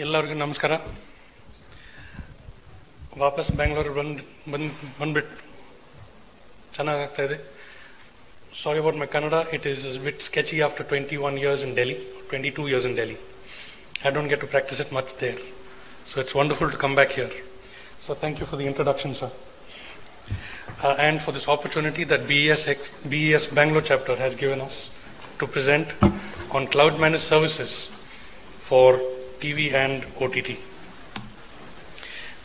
ಎಲ್ಲರಿಗೂ ನಮಸ್ಕಾರ ವಾಪಸ್ ಬ್ಯಾಂಗ್ಳೂರ್ ಬಂದು ಬಂದು ಬಂದ್ಬಿಟ್ಟು ಚೆನ್ನಾಗಾಗ್ತಾ ಇದೆ sorry about my Kannada it is bit sketchy after twenty one years in Delhi twenty two years in Delhi I don't get to practice it much there so it's wonderful to come back here so thank you for the introduction sir uh, and for this opportunity that BES, Ex- BES Bangalore chapter has given us to present on cloud managed services for TV and OTT.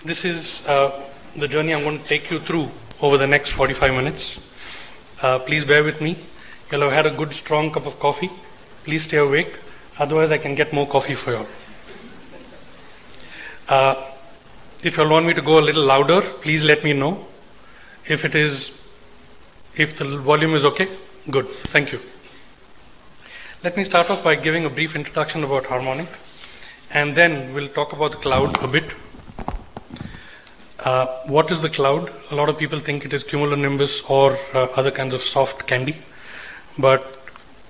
This is uh, the journey I'm going to take you through over the next 45 minutes. Uh, please bear with me. You'll have had a good strong cup of coffee. Please stay awake. Otherwise, I can get more coffee for you. Uh, if you want me to go a little louder, please let me know. If it is, if the volume is okay, good. Thank you. Let me start off by giving a brief introduction about Harmonic, and then we'll talk about the cloud a bit. Uh, what is the cloud? A lot of people think it is cumulonimbus or uh, other kinds of soft candy, but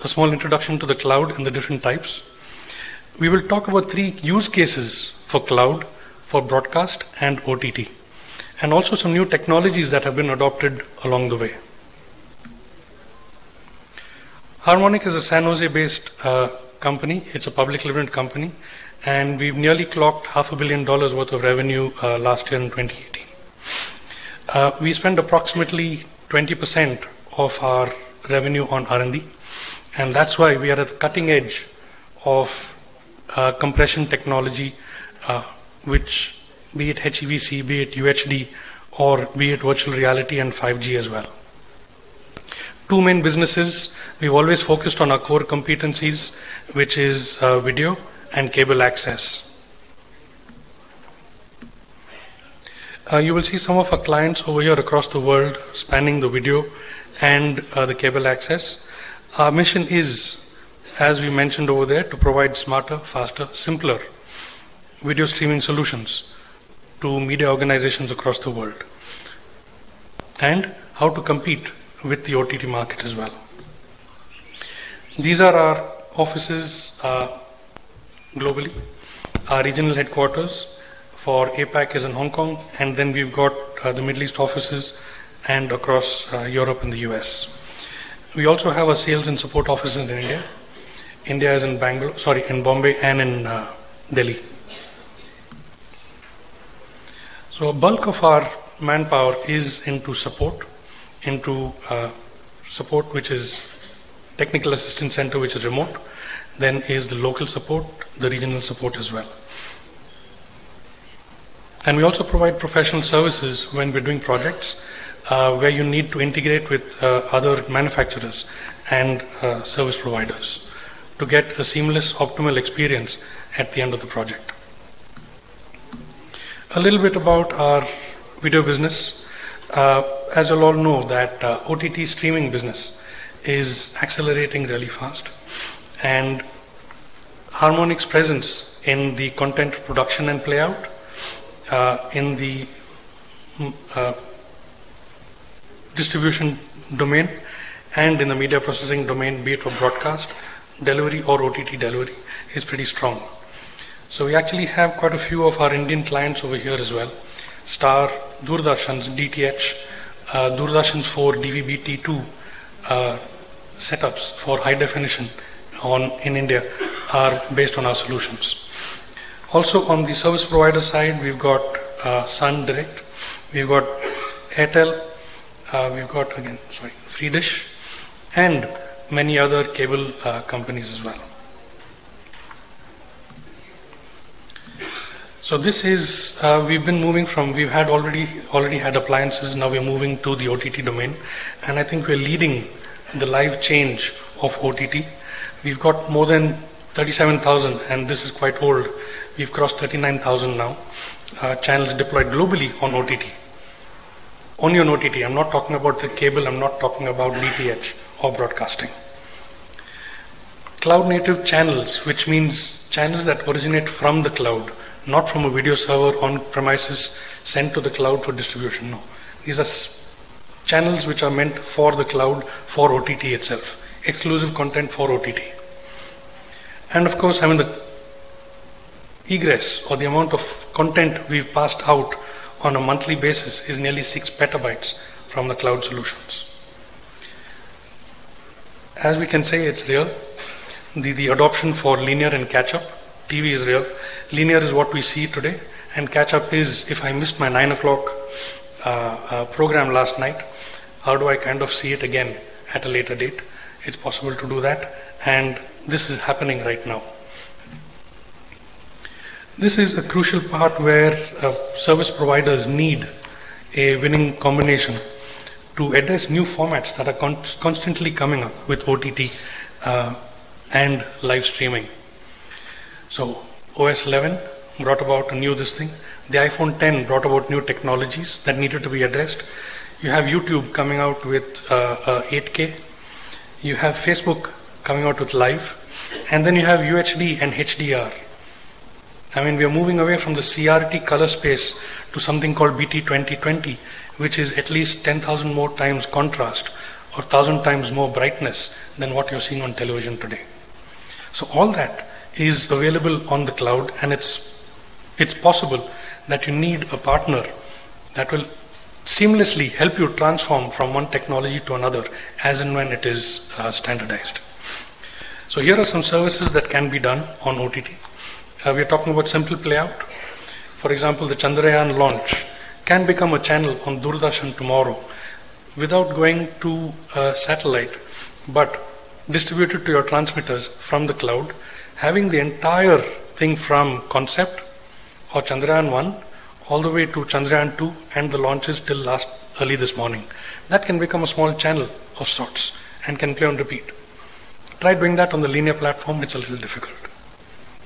a small introduction to the cloud and the different types. We will talk about three use cases for cloud for broadcast and OTT and also some new technologies that have been adopted along the way. Harmonic is a San Jose based uh, company, it's a public limited company, and we've nearly clocked half a billion dollars worth of revenue uh, last year in 2018. Uh, we spend approximately 20% of our revenue on R&D, and that's why we are at the cutting edge of uh, compression technology, uh, which be it HEVC, be it UHD, or be it virtual reality and 5G as well. Two main businesses, we've always focused on our core competencies, which is uh, video and cable access. Uh, you will see some of our clients over here across the world spanning the video and uh, the cable access. Our mission is, as we mentioned over there, to provide smarter, faster, simpler video streaming solutions to media organizations across the world and how to compete with the OTT market as well. These are our offices uh, globally. Our regional headquarters for APAC is in Hong Kong, and then we've got uh, the Middle East offices and across uh, Europe and the US. We also have a sales and support offices in India. India is in Bangalore, sorry, in Bombay and in uh, Delhi. So, bulk of our manpower is into support, into uh, support which is technical assistance center, which is remote. Then is the local support, the regional support as well. And we also provide professional services when we're doing projects uh, where you need to integrate with uh, other manufacturers and uh, service providers to get a seamless, optimal experience at the end of the project. A little bit about our video business. Uh, as you all know, that uh, OTT streaming business is accelerating really fast, and Harmonic's presence in the content production and playout, uh, in the mm, uh, distribution domain, and in the media processing domain, be it for broadcast, delivery, or OTT delivery, is pretty strong. So we actually have quite a few of our Indian clients over here as well. Star, Doordarshan's DTH, uh, Doordarshan's 4 DVB-T2 uh, setups for high definition on in India are based on our solutions. Also on the service provider side, we've got uh, Sun Direct, we've got Airtel, uh, we've got again sorry Free Dish, and many other cable uh, companies as well. So this is uh, we've been moving from we've had already already had appliances now we're moving to the OTT domain and I think we're leading the live change of OTT. We've got more than 37,000 and this is quite old. We've crossed 39,000 now uh, channels deployed globally on OTT. Only on OTT. I'm not talking about the cable. I'm not talking about DTH or broadcasting. Cloud native channels, which means channels that originate from the cloud not from a video server on premises sent to the cloud for distribution. No. These are channels which are meant for the cloud, for OTT itself, exclusive content for OTT. And of course, I mean, the egress or the amount of content we've passed out on a monthly basis is nearly 6 petabytes from the cloud solutions. As we can say, it's real. The, the adoption for linear and catch up, TV is real. Linear is what we see today, and catch up is if I missed my 9 o'clock uh, uh, program last night, how do I kind of see it again at a later date? It's possible to do that, and this is happening right now. This is a crucial part where uh, service providers need a winning combination to address new formats that are con- constantly coming up with OTT uh, and live streaming. So OS 11 brought about a new this thing. The iPhone 10 brought about new technologies that needed to be addressed. You have YouTube coming out with uh, uh, 8K. You have Facebook coming out with live, and then you have UHD and HDR I mean, we are moving away from the CRT color space to something called BT 2020, which is at least 10,000 more times contrast or 1,000 times more brightness than what you're seeing on television today. So all that is available on the cloud, and it's it's possible that you need a partner that will seamlessly help you transform from one technology to another as and when it is uh, standardized. So here are some services that can be done on OTT. Uh, we are talking about simple playout. For example, the Chandrayaan launch can become a channel on Doordarshan tomorrow without going to a satellite, but distributed to your transmitters from the cloud, having the entire thing from concept or Chandrayaan 1 all the way to Chandrayaan 2 and the launches till last early this morning. That can become a small channel of sorts and can play on repeat. Try doing that on the linear platform, it's a little difficult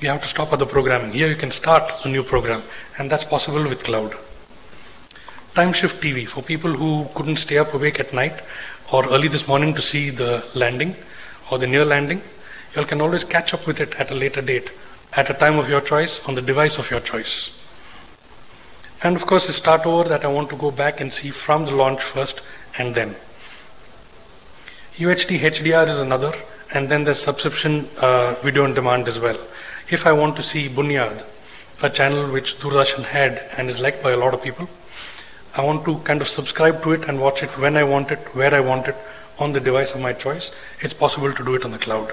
you have to stop at the programming. Here you can start a new program, and that's possible with cloud. Time shift TV for people who couldn't stay up awake at night or early this morning to see the landing or the near landing. You can always catch up with it at a later date, at a time of your choice, on the device of your choice. And of course, start over that I want to go back and see from the launch first and then. UHD HDR is another, and then there's subscription uh, video on demand as well if I want to see Buniyaad, a channel which Doordarshan had and is liked by a lot of people, I want to kind of subscribe to it and watch it when I want it, where I want it, on the device of my choice. It's possible to do it on the cloud.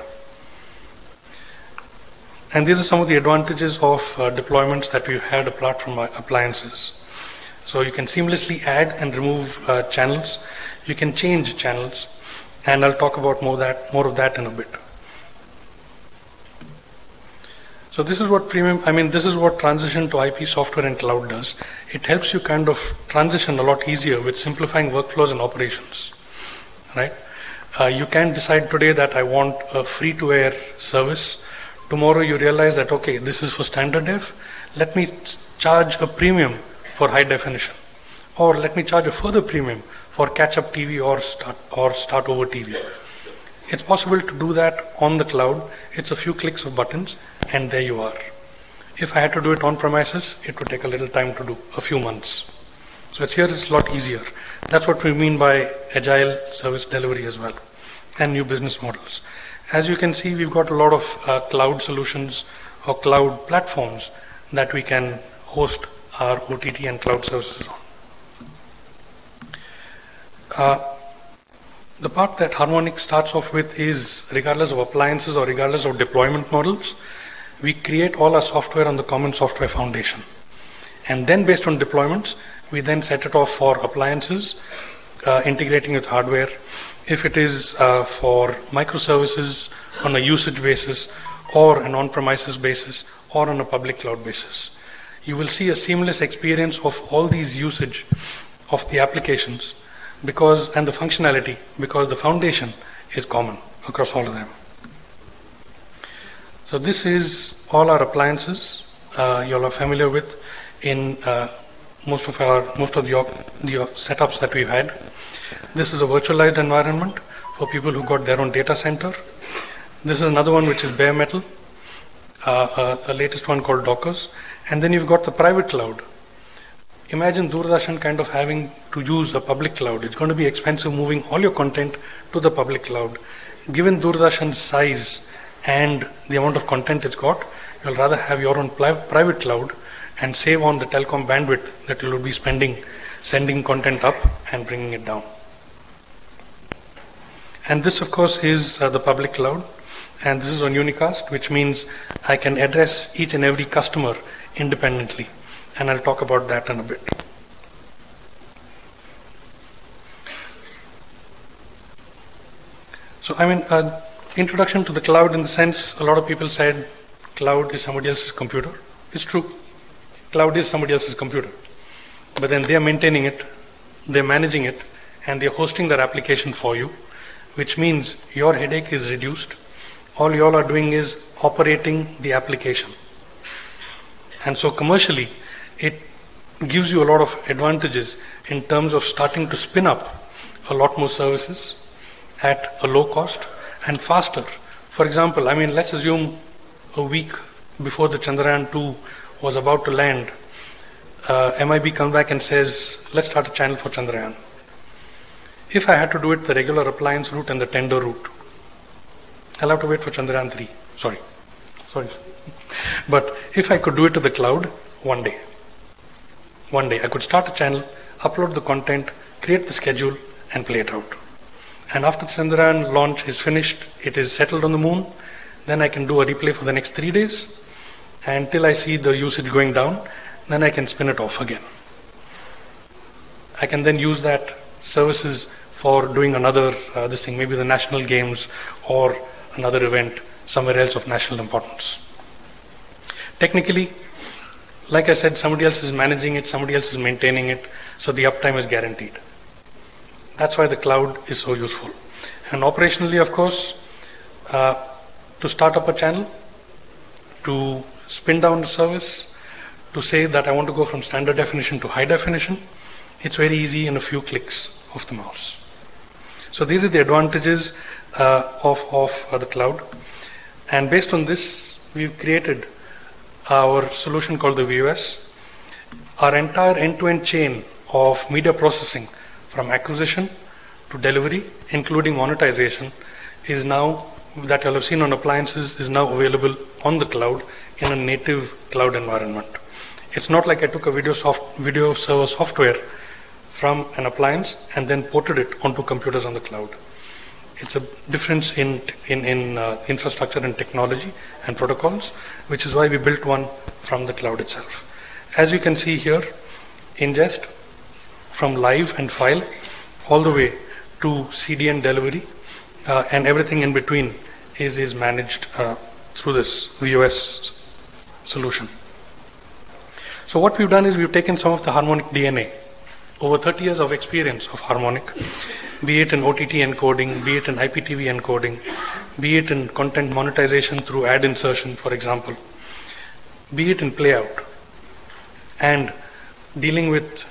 And these are some of the advantages of uh, deployments that we've had apart from appliances. So you can seamlessly add and remove uh, channels. You can change channels, and I'll talk about more that more of that in a bit. So this is what premium, I mean, this is what transition to IP software and cloud does. It helps you kind of transition a lot easier with simplifying workflows and operations, right? Uh, you can decide today that I want a free-to-air service. Tomorrow you realize that, okay, this is for standard def. Let me charge a premium for high definition. Or let me charge a further premium for catch-up TV or start, or start over TV. It's possible to do that on the cloud. It's a few clicks of buttons, and there you are. If I had to do it on premises, it would take a little time to do, a few months. So it's here it's a lot easier. That's what we mean by agile service delivery as well, and new business models. As you can see, we've got a lot of uh, cloud solutions or cloud platforms that we can host our OTT and cloud services on. Uh, the part that Harmonic starts off with is regardless of appliances or regardless of deployment models, we create all our software on the common software foundation. And then based on deployments, we then set it off for appliances, uh, integrating with hardware. If it is uh, for microservices on a usage basis, or an on-premises basis, or on a public cloud basis. You will see a seamless experience of all these usage of the applications because and the functionality because the foundation is common across all of them. So this is all our appliances uh, you all are familiar with in uh, most of our most of the, the setups that we've had. This is a virtualized environment for people who got their own data center. This is another one which is bare metal, uh, uh a latest one called Dockers, and then you've got the private cloud Imagine Doordarshan kind of having to use a public cloud. It's going to be expensive moving all your content to the public cloud. Given Doordarshan's size and the amount of content it's got, You'll rather have your own private cloud and save on the telecom bandwidth that you will be spending sending content up and bringing it down. And this, of course, is uh, the public cloud. And this is on unicast, which means I can address each and every customer independently. And I'll talk about that in a bit. So, I mean, uh, introduction to the cloud in the sense a lot of people said cloud is somebody else's computer. It's true. Cloud is somebody else's computer. But then they're maintaining it, they're managing it, and they're hosting their application for you, which means your headache is reduced. All you all are doing is operating the application. And so commercially, it gives you a lot of advantages in terms of starting to spin up a lot more services at a low cost and faster. For example, I mean, let's assume a week before the Chandrayaan 2 was about to land, uh, MIB comes back and says, let's start a channel for Chandrayaan. If I had to do it the regular appliance route and the tender route, I'll have to wait for Chandrayaan 3. Sorry. Sorry. But if I could do it to the cloud, one day. One day. I could start a channel, upload the content, create the schedule, and play it out. And after Chandrayaan launch is finished, it is settled on the moon, then I can do a replay for the next three days until I see the usage going down, then I can spin it off again. I can then use that services for doing another uh, this thing, maybe the national games or another event somewhere else of national importance. Technically, like I said, somebody else is managing it, somebody else is maintaining it, so the uptime is guaranteed. That's why the cloud is so useful. And operationally, of course, uh, to start up a channel, to spin down the service, to say that I want to go from standard definition to high definition, it's very easy in a few clicks of the mouse. So these are the advantages uh, of, of uh, the cloud. And based on this, we've created our solution called the VOS. Our entire end-to-end chain of media processing from acquisition to delivery, including monetization, is now that you'll have seen on appliances is now available on the cloud in a native cloud environment. It's not like I took a video soft video server software from an appliance and then ported it onto computers on the cloud. It's a difference in in, in uh, infrastructure and technology and protocols, which is why we built one from the cloud itself. As you can see here, ingest from live and file all the way to CDN delivery uh, and everything in between is, is managed uh, through this VOS solution. So what we've done is we've taken some of the Harmonic DNA, over 30 years of experience of Harmonic, be it in OTT encoding, be it in IPTV encoding, be it in content monetization through ad insertion, for example, be it in playout, and dealing with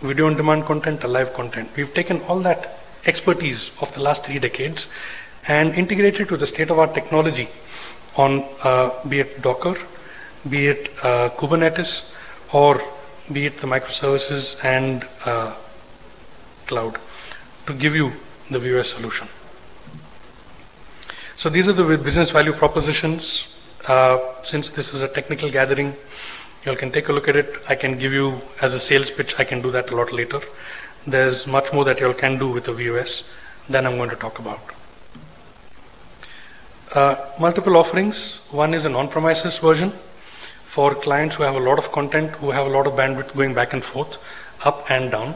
video on demand content or live content. We've taken all that expertise of the last three decades and integrated it with the state of art technology on uh, be it Docker, be it uh, Kubernetes, or be it the microservices and uh, cloud to give you the VOS solution. So these are the business value propositions. Uh, since this is a technical gathering, you can take a look at it. I can give you as a sales pitch. I can do that a lot later. There's much more that you all can do with the VOS than I'm going to talk about. Uh, multiple offerings. One is an on-premises version for clients who have a lot of content, who have a lot of bandwidth going back and forth, up and down,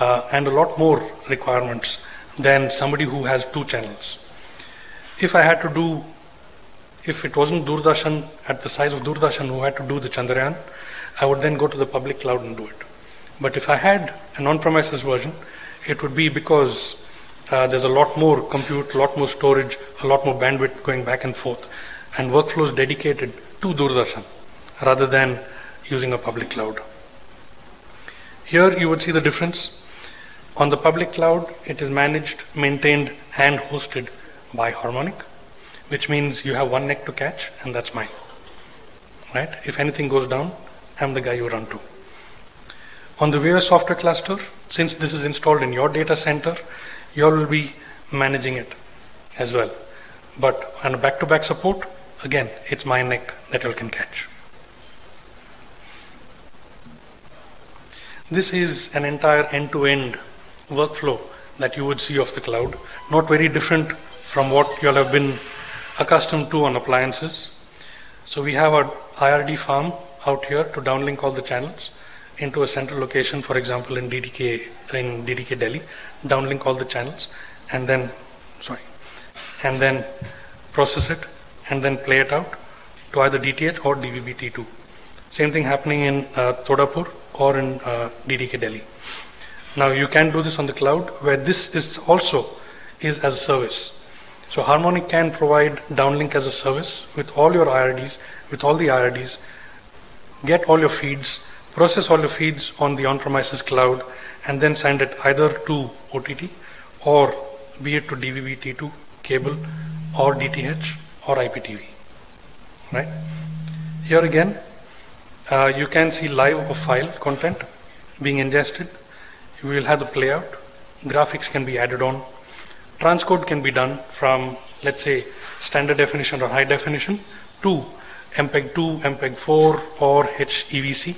uh, and a lot more requirements than somebody who has two channels. If I had to do, if it wasn't Doordarshan at the size of Doordarshan who had to do the Chandrayaan, I would then go to the public cloud and do it. But if I had an on-premises version, it would be because uh, there's a lot more compute, a lot more storage, a lot more bandwidth going back and forth, and workflows dedicated to Doordarshan rather than using a public cloud. Here you would see the difference. On the public cloud, it is managed, maintained, and hosted by Harmonic, which means you have one neck to catch, and that's mine. Right? If anything goes down, I'm the guy you run to. On the VOS software cluster, since this is installed in your data center, you will be managing it as well. But on a back-to-back support, again, it's my neck that you can catch. This is an entire end-to-end workflow that you would see of the cloud, not very different from what you all have been accustomed to on appliances. So we have our IRD farm out here to downlink all the channels into a central location, for example, in DDK in DDK Delhi, downlink all the channels, and then sorry, and then process it, and then play it out to either DTH or DVB-T2. Same thing happening in uh, Todapur or in uh, DDK Delhi. Now you can do this on the cloud, where this is also is as a service. So Harmonic can provide downlink as a service with all your IRDs, with all the IRDs, get all your feeds, process all your feeds on the on-premises cloud, and then send it either to OTT or be it to DVB-T2 cable or DTH or IPTV. Right? Here again, uh, you can see live or file content being ingested. You will have the playout. Graphics can be added on. Transcode can be done from, let's say, standard definition or high definition to MPEG 2, MPEG 4, or HEVC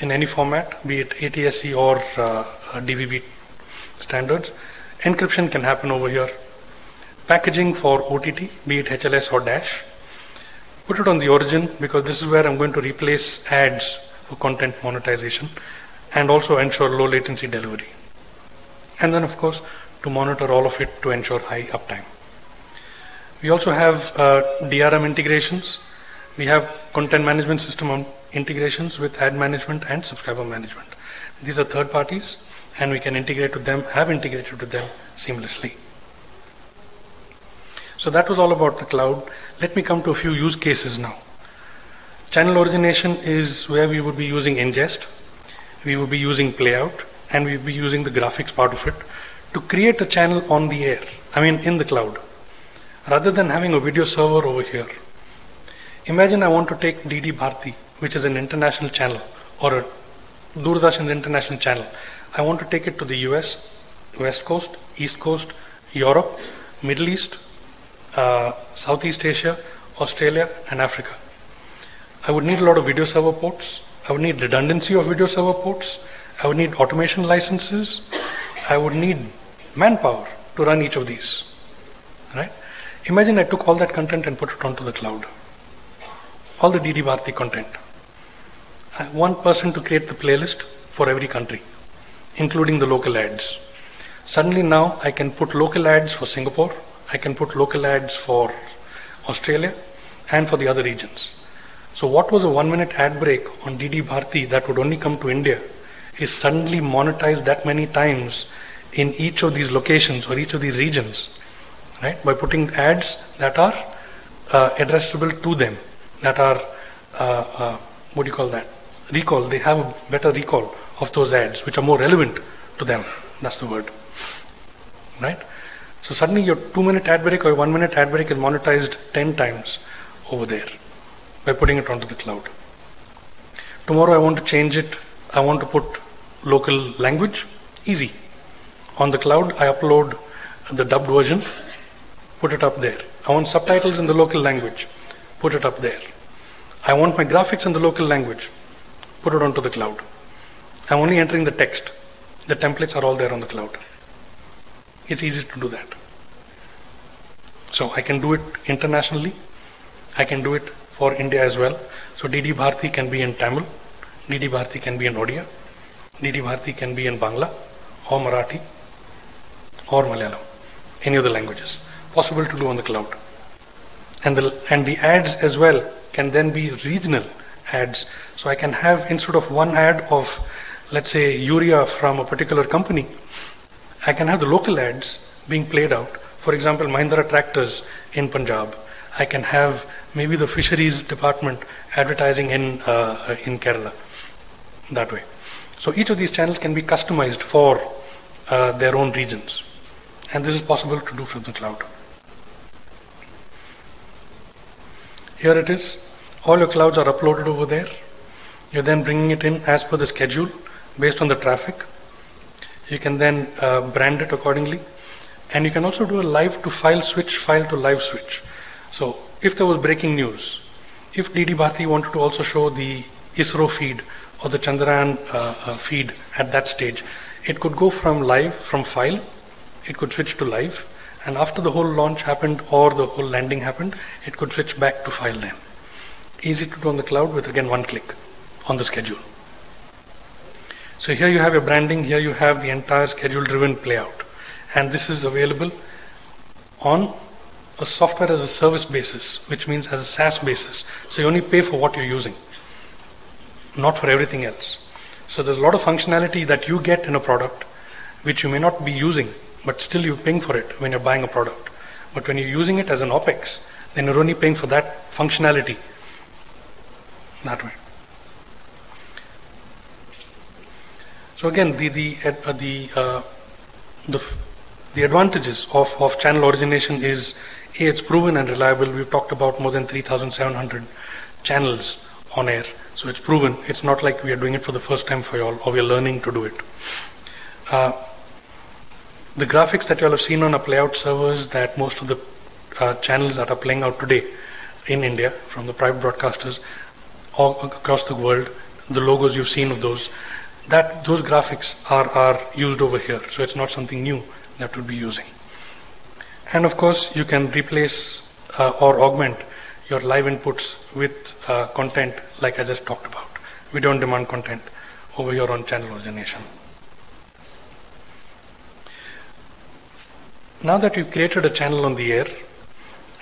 in any format, be it ATSC or uh, DVB standards. Encryption can happen over here. Packaging for OTT, be it HLS or Dash. Put it on the origin because this is where I'm going to replace ads for content monetization and also ensure low latency delivery. And then, of course, to monitor all of it to ensure high uptime. We also have uh, DRM integrations. We have content management system integrations with ad management and subscriber management. These are third parties and we can integrate with them, have integrated with them seamlessly. So that was all about the cloud. Let me come to a few use cases now. Channel origination is where we would be using ingest, we would be using playout, and we would be using the graphics part of it to create a channel on the air, I mean in the cloud, rather than having a video server over here. Imagine I want to take DD Bharati, which is an international channel, or a Doordarshan international channel. I want to take it to the US, West Coast, East Coast, Europe, Middle East, uh, Southeast Asia, Australia, and Africa. I would need a lot of video server ports. I would need redundancy of video server ports. I would need automation licenses. I would need manpower to run each of these. Right? Imagine I took all that content and put it onto the cloud. All the DD content. One person to create the playlist for every country, including the local ads. Suddenly now I can put local ads for Singapore, I can put local ads for Australia and for the other regions. So what was a one minute ad break on DD Bharati that would only come to India is suddenly monetized that many times in each of these locations or each of these regions, right? By putting ads that are uh, addressable to them, that are, uh, uh, what do you call that? Recall. They have a better recall of those ads, which are more relevant to them. That's the word, right? So suddenly your two minute ad break or one minute ad break is monetized 10 times over there by putting it onto the cloud. Tomorrow I want to change it. I want to put local language. Easy. On the cloud, I upload the dubbed version, put it up there. I want subtitles in the local language, put it up there. I want my graphics in the local language, put it onto the cloud. I'm only entering the text. The templates are all there on the cloud. It's easy to do that. So I can do it internationally. I can do it for India as well. So DD Bharati can be in Tamil, DD Bharati can be in Odia, DD Bharati can be in Bangla or Marathi or Malayalam, any of the languages. Possible to do on the cloud. And the, and the ads as well can then be regional ads. So I can have instead of one ad of, let's say, urea from a particular company, I can have the local ads being played out. For example, Mahindra tractors in Punjab. I can have maybe the fisheries department advertising in uh, in Kerala. That way. So each of these channels can be customized for uh, their own regions, and this is possible to do from the cloud. Here it is. All your clouds are uploaded over there. You're then bringing it in as per the schedule based on the traffic you can then uh, brand it accordingly. And you can also do a live to file switch, file to live switch. So if there was breaking news, if DD Bharati wanted to also show the ISRO feed or the Chandrayaan uh, uh, feed at that stage, it could go from live, from file, it could switch to live, and after the whole launch happened or the whole landing happened, it could switch back to file then. Easy to do on the cloud with again one click on the schedule. So here you have your branding, here you have the entire schedule driven playout. And this is available on a software as a service basis, which means as a SaaS basis. So you only pay for what you're using, not for everything else. So there's a lot of functionality that you get in a product which you may not be using, but still you're paying for it when you're buying a product. But when you're using it as an OPEX, then you're only paying for that functionality that way. So again, the the uh, the, uh, the the advantages of, of channel origination is a it's proven and reliable. We've talked about more than 3,700 channels on air, so it's proven. It's not like we are doing it for the first time for you all, or we are learning to do it. Uh, the graphics that you all have seen on our playout servers that most of the uh, channels that are playing out today in India from the private broadcasters all across the world, the logos you've seen of those, that those graphics are, are used over here. So it's not something new that we'll be using. And of course, you can replace uh, or augment your live inputs with uh, content like I just talked about. We don't demand content over here on channel origination. Now that you've created a channel on the air,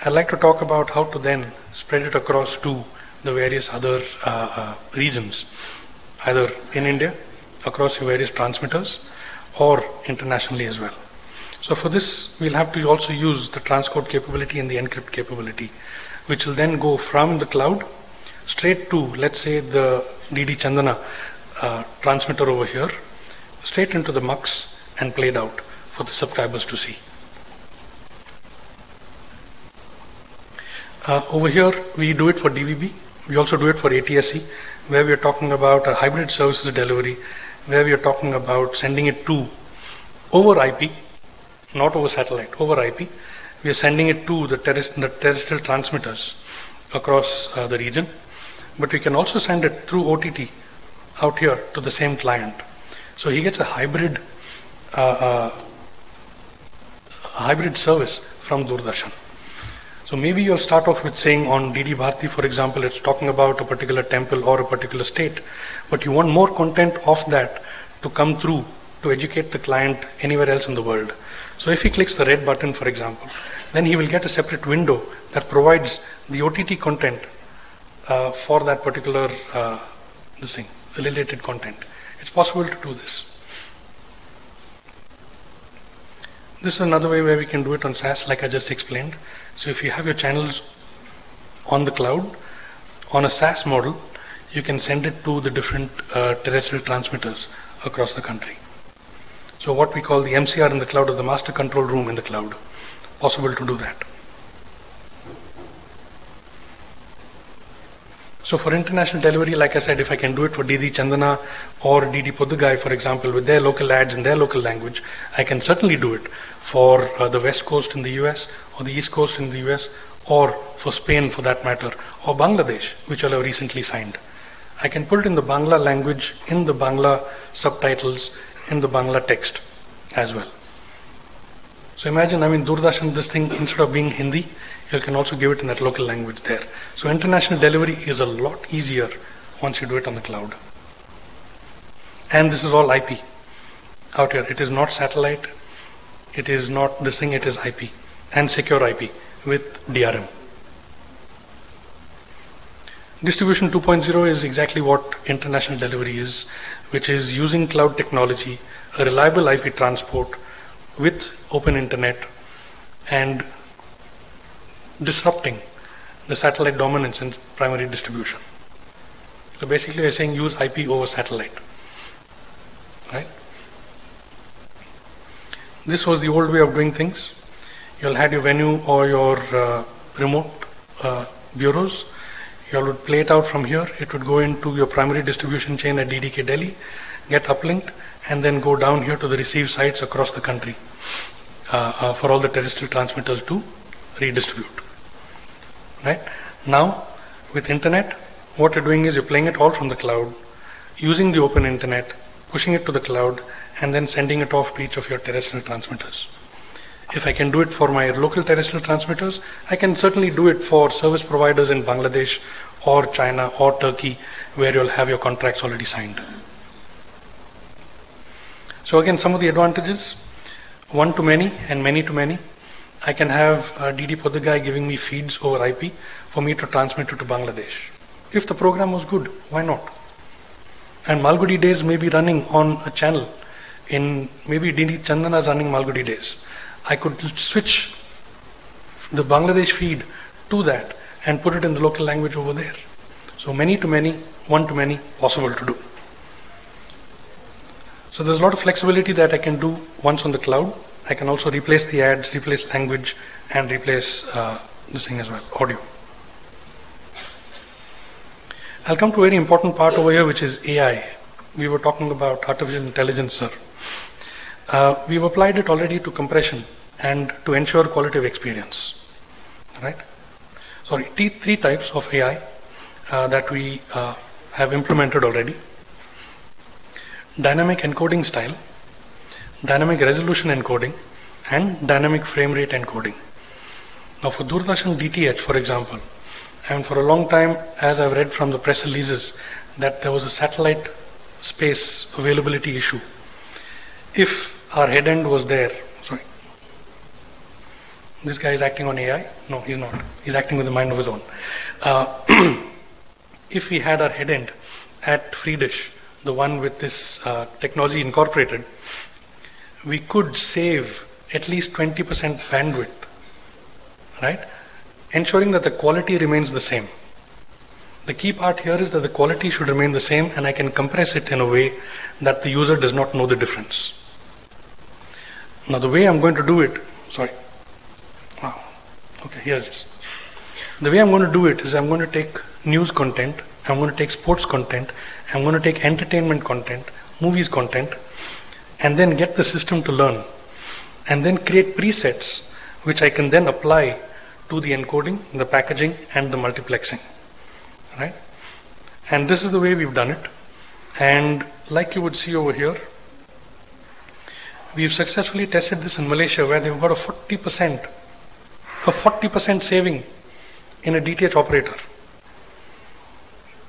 I'd like to talk about how to then spread it across to the various other uh, uh regions, either in India across your various transmitters or internationally as well. So for this, we'll have to also use the transcode capability and the encrypt capability, which will then go from the cloud straight to, let's say, the DD Chandana uh, transmitter over here, straight into the MUX and played out for the subscribers to see. Uh, over here, we do it for DVB. We also do it for ATSC, where we are talking about a hybrid services delivery where we are talking about sending it to over IP, not over satellite, over IP. We are sending it to the, the terrestrial transmitters across uh, the region, but we can also send it through OTT out here to the same client. So he gets a hybrid, uh, uh, hybrid service from Doordarshan. So maybe you'll start off with saying on DD Bharati, for example, it's talking about a particular temple or a particular state, but you want more content of that to come through to educate the client anywhere else in the world. So if he clicks the red button, for example, then he will get a separate window that provides the OTT content uh, for that particular uh, this thing, related content. It's possible to do this. This is another way where we can do it on SaaS, like I just explained. So if you have your channels on the cloud, on a SaaS model, you can send it to the different uh, terrestrial transmitters across the country. So what we call the MCR in the cloud or the master control room in the cloud, possible to do that. So for international delivery, like I said, if I can do it for DD Chandana or DD Podhigai, for example, with their local ads in their local language, I can certainly do it for uh, the West Coast in the US or the East Coast in the US or for Spain for that matter or Bangladesh, which I have recently signed. I can put it in the Bangla language, in the Bangla subtitles, in the Bangla text as well. So imagine, I mean, Doordarshan, this thing, instead of being Hindi, you can also give it in that local language there. So international delivery is a lot easier once you do it on the cloud. And this is all IP out here. It is not satellite. It is not this thing, it is IP and secure IP with DRM. Distribution 2.0 is exactly what international delivery is, which is using cloud technology, a reliable IP transport with open internet and disrupting the satellite dominance in primary distribution. So basically we're saying use IP over satellite. Right? This was the old way of doing things. You'll have your venue or your uh, remote uh, bureaus. You would play it out from here. It would go into your primary distribution chain at DDK Delhi, get uplinked, and then go down here to the receive sites across the country uh, uh, for all the terrestrial transmitters to redistribute. Right? Now, with internet, what you're doing is you're playing it all from the cloud, using the open internet, pushing it to the cloud, and then sending it off to each of your terrestrial transmitters. If I can do it for my local terrestrial transmitters, I can certainly do it for service providers in Bangladesh or China or Turkey where you'll have your contracts already signed. So again, some of the advantages, one to many and many to many. I can have uh, DD Podhigai giving me feeds over IP for me to transmit it to Bangladesh. If the program was good, why not? And Malgudi Days may be running on a channel in maybe DD Chandana is running Malgudi Days. I could switch the Bangladesh feed to that and put it in the local language over there. So many to many, one to many, possible to do. So there's a lot of flexibility that I can do once on the cloud. I can also replace the ads, replace language, and replace uh, this thing as well, audio. I'll come to a very important part over here, which is AI. We were talking about artificial intelligence, sir. Uh, we've applied it already to compression and to ensure quality of experience. Right? Sorry, three types of AI uh, that we uh, have implemented already dynamic encoding style, dynamic resolution encoding, and dynamic frame rate encoding. Now, for Doordarshan DTH, for example, and for a long time, as I've read from the press releases, that there was a satellite space availability issue. If our head end was there, sorry, this guy is acting on AI? No, he's not. He's acting with a mind of his own. Uh, if we had our head end at Freedish, the one with this uh, technology incorporated, we could save at least 20% bandwidth, right? Ensuring that the quality remains the same. The key part here is that the quality should remain the same and I can compress it in a way that the user does not know the difference. Now the way I'm going to do it, sorry. Wow. Okay, here's this. The way I'm going to do it is I'm going to take news content, I'm going to take sports content, I'm going to take entertainment content, movies content, and then get the system to learn. And then create presets which I can then apply to the encoding, the packaging, and the multiplexing. Right? And this is the way we've done it. And like you would see over here, we've successfully tested this in Malaysia where they've got a 40%, a 40% saving in a DTH operator.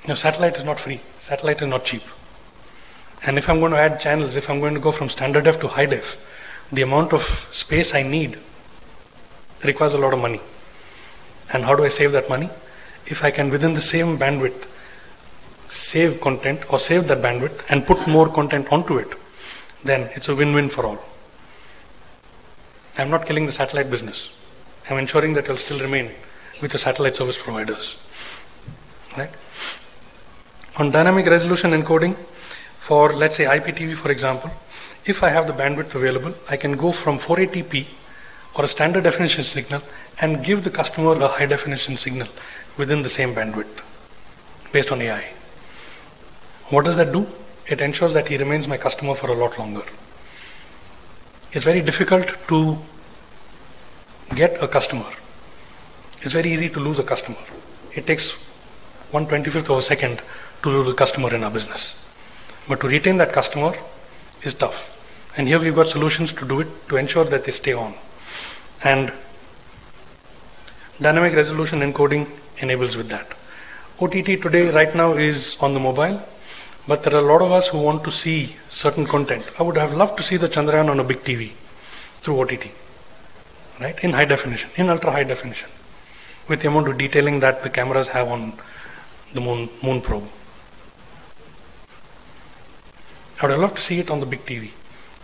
Now, satellite is not free. Satellite is not cheap. And if I'm going to add channels, if I'm going to go from standard def to high def, the amount of space I need requires a lot of money. And how do I save that money? If I can, within the same bandwidth, save content or save that bandwidth and put more content onto it, then it's a win win for all. I'm not killing the satellite business. I'm ensuring that it'll still remain with the satellite service providers. Right? On dynamic resolution encoding, for let's say IPTV for example, if I have the bandwidth available, I can go from 480p or a standard definition signal and give the customer a high definition signal within the same bandwidth based on AI. What does that do? It ensures that he remains my customer for a lot longer. It's very difficult to get a customer. It's very easy to lose a customer. It takes 125th of a second to lose a customer in our business. But to retain that customer is tough. And here we've got solutions to do it to ensure that they stay on. And dynamic resolution encoding enables with that. OTT today, right now, is on the mobile, but there are a lot of us who want to see certain content. I would have loved to see the Chandrayaan on a big TV through OTT, right? In high definition, in ultra high definition, with the amount of detailing that the cameras have on the moon, moon probe. I would love to see it on the big TV.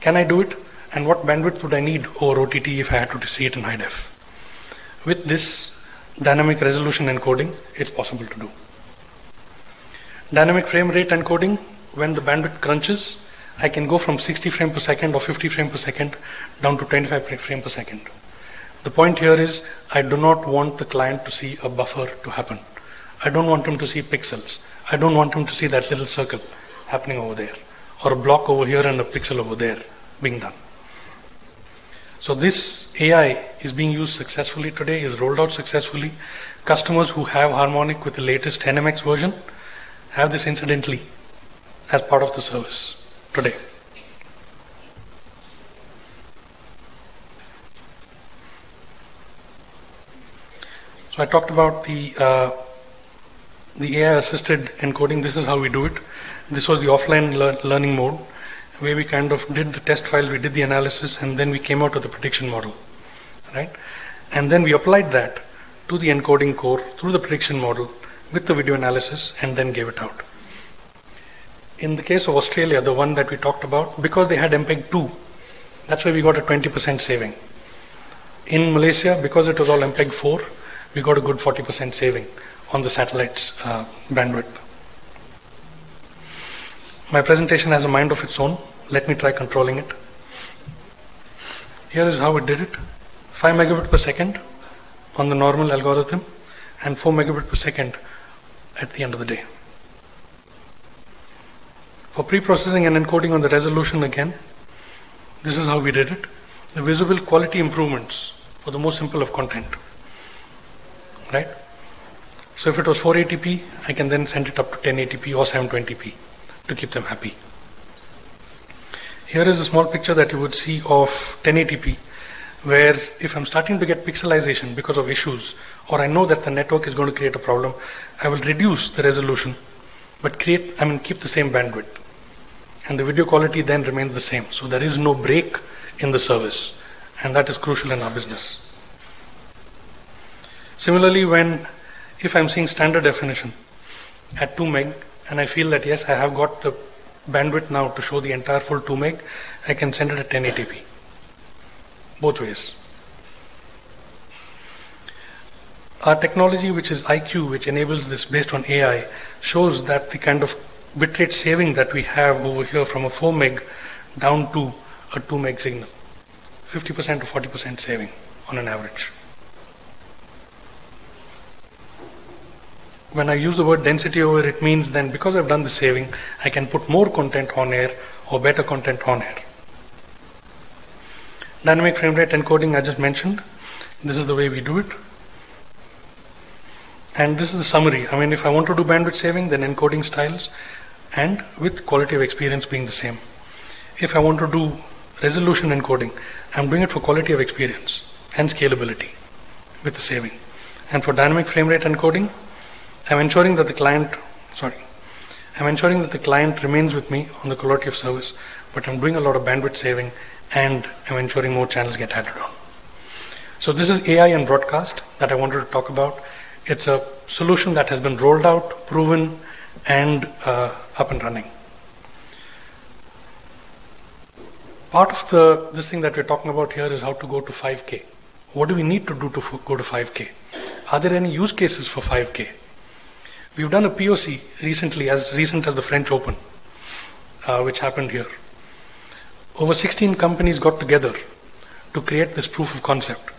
Can I do it? And what bandwidth would I need over OTT if I had to see it in high def? With this dynamic resolution encoding, it's possible to do. Dynamic frame rate encoding, when the bandwidth crunches, I can go from 60 frame per second or 50 frame per second down to 25 frame per second. The point here is I do not want the client to see a buffer to happen. I don't want him to see pixels. I don't want him to see that little circle happening over there or a block over here and a pixel over there being done. So this AI is being used successfully today, is rolled out successfully. Customers who have Harmonic with the latest NMX version have this incidentally as part of the service today. So I talked about the uh, the AI assisted encoding. This is how we do it. This was the offline lear learning mode where we kind of did the test file, we did the analysis, and then we came out with the prediction model, right? And then we applied that to the encoding core through the prediction model with the video analysis and then gave it out. In the case of Australia, the one that we talked about, because they had MPEG 2, that's why we got a 20% saving. In Malaysia, because it was all MPEG 4, we got a good 40% saving on the satellite's uh, bandwidth. My presentation has a mind of its own. Let me try controlling it. Here is how it did it. 5 megabit per second on the normal algorithm and 4 megabit per second at the end of the day. For pre-processing and encoding on the resolution again, this is how we did it. The visible quality improvements for the most simple of content. Right? So if it was 480p, I can then send it up to 1080p or 720p to keep them happy. Here is a small picture that you would see of 1080p where if I'm starting to get pixelization because of issues or I know that the network is going to create a problem, I will reduce the resolution but create, I mean keep the same bandwidth. And the video quality then remains the same. So there is no break in the service and that is crucial in our business. Similarly, when if I'm seeing standard definition at 2 meg and I feel that yes, I have got the bandwidth now to show the entire full 2 meg, I can send it at 1080p. Both ways. Our technology, which is EyeQ, which enables this based on AI, shows that the kind of bitrate saving that we have over here from a 4 meg down to a 2 meg signal. 50% to 40% saving on an average. When I use the word density over it means then because I've done the saving, I can put more content on air or better content on air. Dynamic frame rate encoding I just mentioned. This is the way we do it. And this is the summary. I mean, if I want to do bandwidth saving, then encoding styles and with quality of experience being the same. If I want to do resolution encoding, I'm doing it for quality of experience and scalability with the saving. And for dynamic frame rate encoding, I'm ensuring that the client, sorry, I'm ensuring that the client remains with me on the quality of service, but I'm doing a lot of bandwidth saving and I'm ensuring more channels get added on. So this is AI and broadcast that I wanted to talk about. It's a solution that has been rolled out, proven, and uh, up and running. Part of the this thing that we're talking about here is how to go to 5K. What do we need to do to go to 5K? Are there any use cases for 5K? We've done a POC recently, as recent as the French Open, uh, which happened here. Over 16 companies got together to create this proof of concept.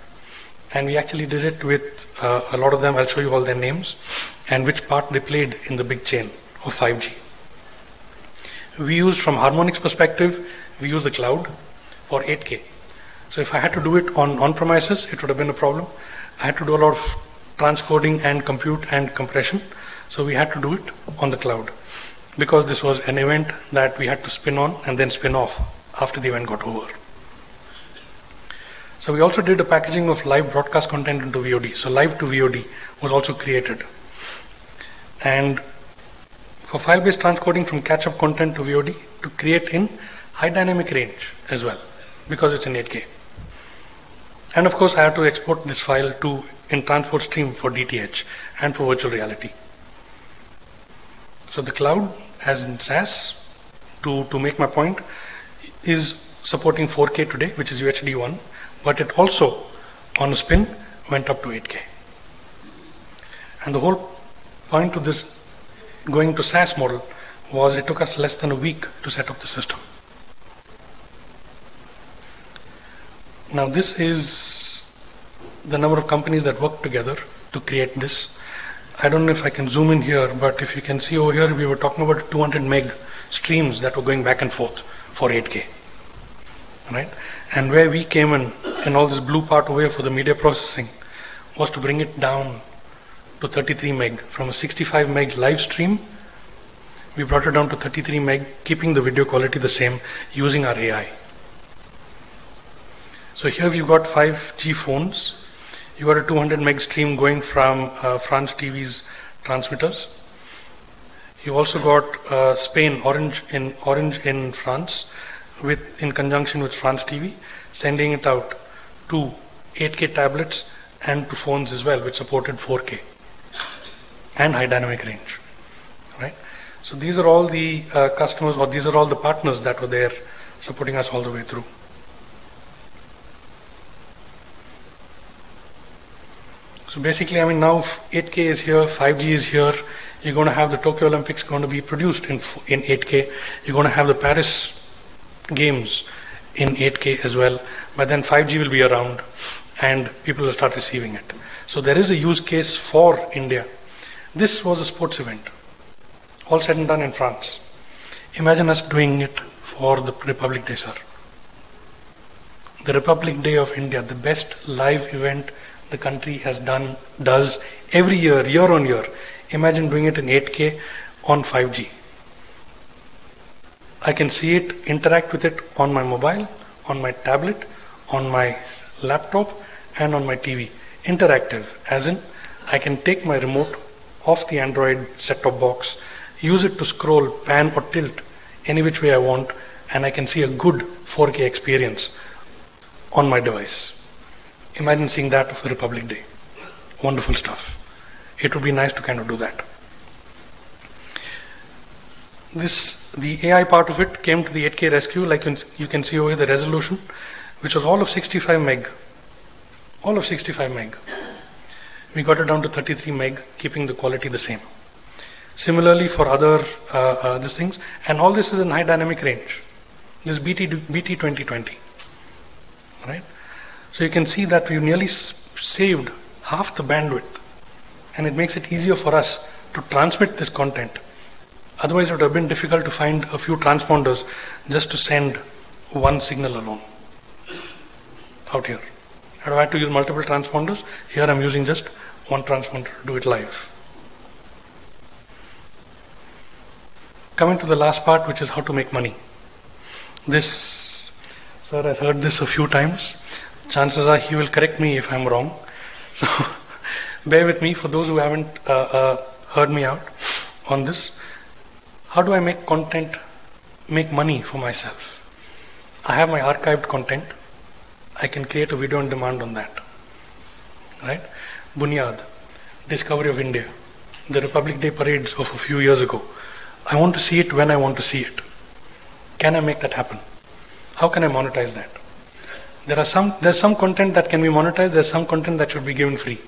And we actually did it with uh, a lot of them. I'll show you all their names and which part they played in the big chain of 5G. We used, from Harmonic's perspective, we use the cloud for 8K. So if I had to do it on on-premises, it would have been a problem. I had to do a lot of transcoding and compute and compression. So we had to do it on the cloud because this was an event that we had to spin on and then spin off after the event got over. So we also did a packaging of live broadcast content into VOD. So live to VOD was also created. And for file-based transcoding from catch-up content to VOD to create in high dynamic range as well because it's in 8K. And of course I have to export this file to in transport stream for DTH and for virtual reality. So the cloud, as in SaaS, to, to make my point, is supporting 4K today, which is UHD 1, but it also, on a spin, went up to 8K. And the whole point to this going to SaaS model was it took us less than a week to set up the system. Now this is the number of companies that worked together to create this. I don't know if I can zoom in here, but if you can see over here, we were talking about 200 meg streams that were going back and forth for 8K, right? And where we came in and all this blue part over here for the media processing was to bring it down to 33 meg. From a 65 meg live stream, we brought it down to 33 meg, keeping the video quality the same using our AI. So here we've got 5G phones. You got a 200 meg stream going from uh, France TV's transmitters. You also got uh, Spain, Orange in Orange in France, with in conjunction with France TV, sending it out to 8K tablets and to phones as well, which supported 4K and high dynamic range. Right. So these are all the uh, customers, or these are all the partners that were there supporting us all the way through. So basically, I mean, now 8K is here, 5G is here. You're going to have the Tokyo Olympics going to be produced in in 8K. You're going to have the Paris games in 8K as well. But then 5G will be around, and people will start receiving it. So there is a use case for India. This was a sports event, all said and done in France. Imagine us doing it for the Republic Day, sir. The Republic Day of India, the best live event the country has done, does every year, year on year. Imagine doing it in 8K on 5G. I can see it, interact with it on my mobile, on my tablet, on my laptop, and on my TV. Interactive, as in, I can take my remote off the Android set top box, use it to scroll, pan, or tilt any which way I want, and I can see a good 4K experience on my device. Imagine seeing that of the Republic Day. Wonderful stuff. It would be nice to kind of do that. This, the AI part of it came to the 8K rescue, like you can see over here the resolution, which was all of 65 meg. All of 65 meg. We got it down to 33 meg, keeping the quality the same. Similarly for other uh, uh, things, and all this is in high dynamic range. This BT BT 2020, right? So you can see that we've nearly saved half the bandwidth and it makes it easier for us to transmit this content. Otherwise, it would have been difficult to find a few transponders just to send one signal alone out here. I'd have had to use multiple transponders. Here I'm using just one transponder to do it live. Coming to the last part, which is how to make money. This, sir, I've heard this a few times chances are he will correct me if I'm wrong. So bear with me for those who haven't uh, uh, heard me out on this. How do I make content, make money for myself? I have my archived content. I can create a video on demand on that. Right? Buniyaad, Discovery of India, the Republic Day parades of a few years ago. I want to see it when I want to see it. Can I make that happen? How can I monetize that? There are some there's some content that can be monetized, there's some content that should be given free.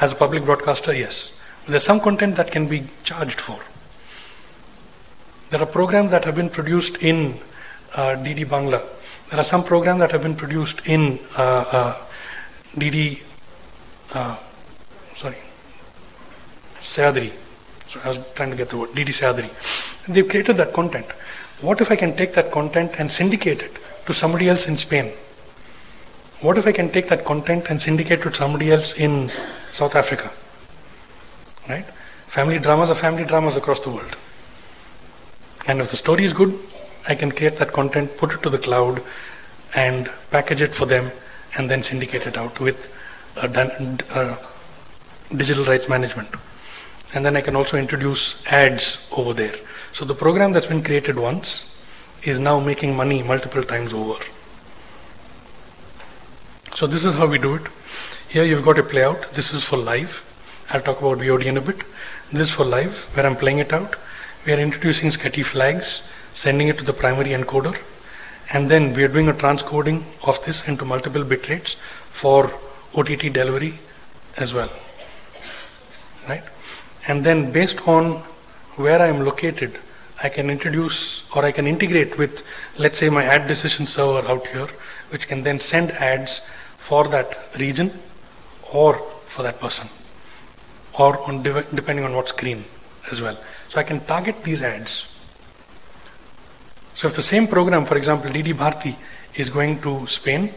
As a public broadcaster, yes. There's some content that can be charged for. There are programs that have been produced in uh, DD Bangla. There are some programs that have been produced in uh, uh, DD, uh, sorry, Sahyadri. So I was trying to get the word, DD Sahyadri. They've created that content. What if I can take that content and syndicate it to somebody else in Spain? What if I can take that content and syndicate it to somebody else in South Africa? Right? Family dramas are family dramas across the world. And if the story is good, I can create that content, put it to the cloud, and package it for them, and then syndicate it out with uh, uh, digital rights management. And then I can also introduce ads over there. So the program that's been created once is now making money multiple times over. So this is how we do it. Here you've got a playout. This is for live. I'll talk about VOD in a bit. This is for live, where I'm playing it out. We are introducing SCTE flags, sending it to the primary encoder, and then we are doing a transcoding of this into multiple bit rates for OTT delivery as well. Right? And then based on where I am located, I can introduce or I can integrate with, let's say, my ad decision server out here, which can then send ads for that region or for that person or on depending on what screen as well. So I can target these ads. So if the same program, for example, DD Bharati is going to Spain,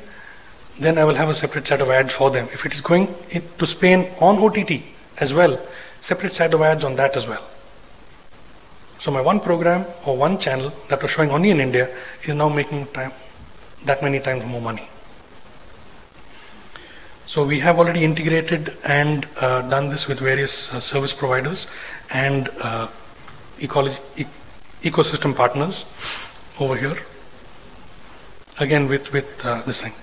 then I will have a separate set of ads for them. If it is going to Spain on OTT as well, separate set of ads on that as well. So my one program or one channel that was showing only in India is now making time, that many times more money. So we have already integrated and uh, done this with various uh, service providers and uh, ecology, e ecosystem partners over here. Again with, with uh, this thing.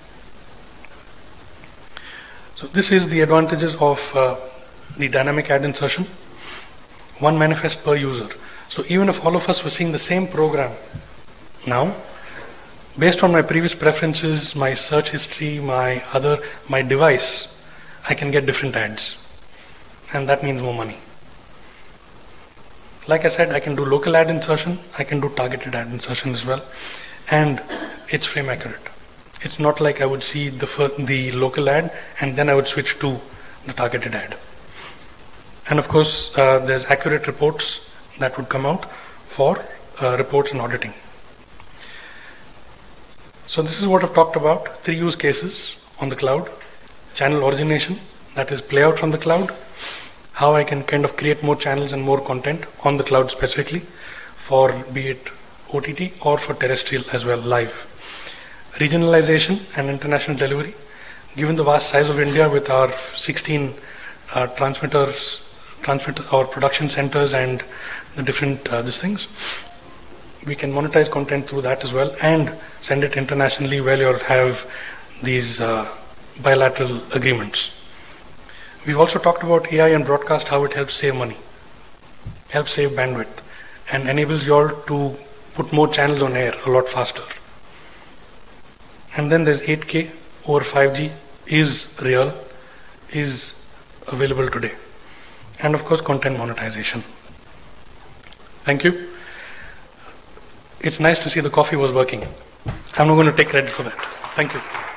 So this is the advantages of uh, the dynamic ad insertion. One manifest per user. So even if all of us were seeing the same program now, based on my previous preferences, my search history, my other, my device, I can get different ads. And that means more money. Like I said, I can do local ad insertion, I can do targeted ad insertion as well, and it's frame accurate. It's not like I would see the, the local ad and then I would switch to the targeted ad. And of course, uh, there's accurate reports that would come out for uh, reports and auditing. So this is what I've talked about, three use cases on the cloud. Channel origination, that is play out from the cloud. How I can kind of create more channels and more content on the cloud specifically for be it OTT or for terrestrial as well, live regionalization and international delivery. Given the vast size of India with our 16 uh, transmitters, transmitter our production centers and the different uh, these things, we can monetize content through that as well and send it internationally where you'll have these uh, bilateral agreements. We've also talked about AI and broadcast, how it helps save money, helps save bandwidth, and enables you all to put more channels on air a lot faster. And then there's 8K over 5G is real, is available today. And of course, content monetization. Thank you. It's nice to see the coffee was working. I'm not going to take credit for that. Thank you.